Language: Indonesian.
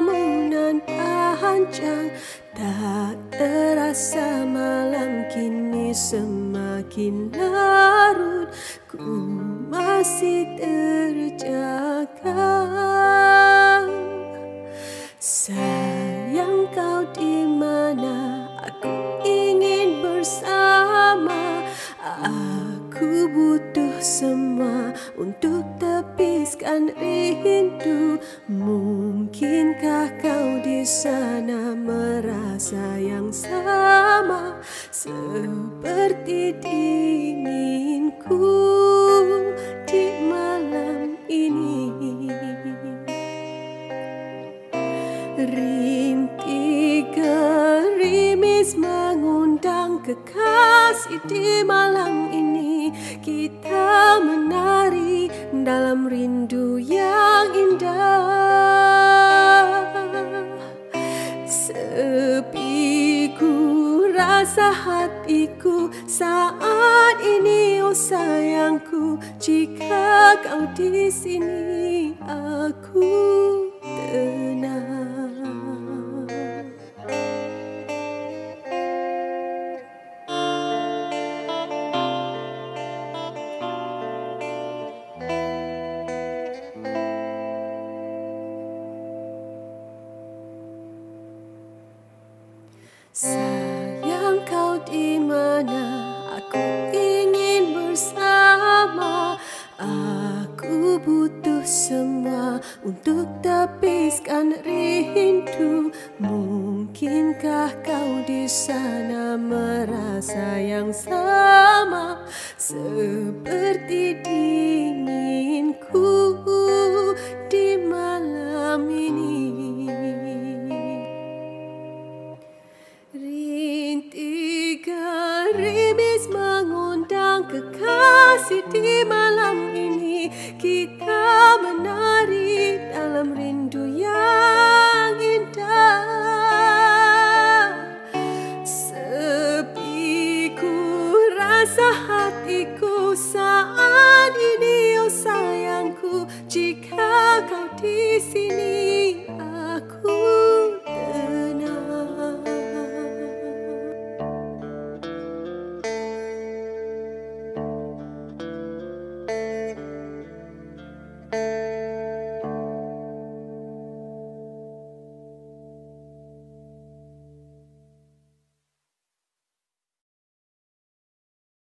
lamunan panjang Tak terasa malam kini semakin larut. Ku masih terjaga. Sayang kau di mana? Aku ingin bersama. Aku butuh semua untuk tepiskan rindu Mungkinkah kau di sana merasa yang sama? Seperti dinginku di malam ini. Rintik gerimis mengundang kekasih di malam ini. Kita menari dalam rindu Sepiku rasa hatiku saat ini oh sayangku Jika kau di sini aku Sayang kau di mana? Aku ingin bersama. Aku butuh semua untuk tepiskan rindu Mungkinkah kau di sana merasa yang sama? Seperti dinginku kekasih di malam ini Kita menari dalam rindu yang indah. Sepiku rasa hatiku saat ini oh sayangku Jika kau di sini